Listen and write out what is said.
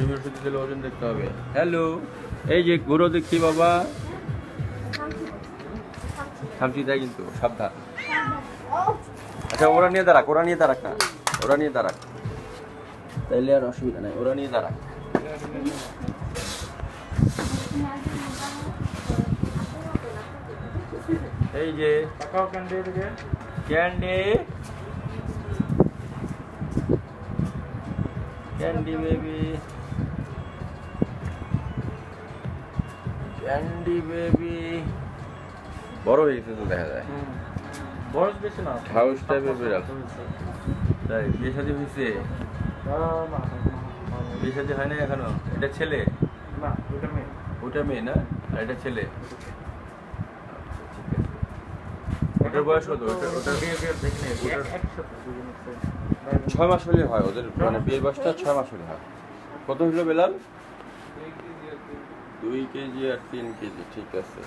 তুমি ওষুধ দিলে ওজন দেখতে হবে। হ্যালো এই যে ঘুরো দেখছি বাবা। থামছি তাই কিন্তু সাবধান। আচ্ছা ওরা নিয়ে দাঁড়াক ওরা নিয়ে দাঁড়াক না। ওরা নিয়ে দাঁড়াক। তাইলে আর অসুবিধা নাই ওরা নিয়ে দাঁড়াক। এই যে candy candy baby candy baby বড় হয়ে গেছে তো দেখা যায়। বয়স বেশি না। হাউস টাইপের বিড়াল হয়েছে। তাই বিয়ে শাদী হয়েছে? বিয়ে শাদী হয় না এখনও? এটা ছেলে? না ওইটা মেয়ে। ওটা মেয়ে না? আর এটা ছেলে? ওটার বয়স কত? ওটা-। ছয় মাস হলে হয়। ওদের মানে বিয়ের বয়সটা ছয় মাস হলে হয়। কত হলো বেলাল? দুই কেজি আর তিন কেজি ঠিক আছে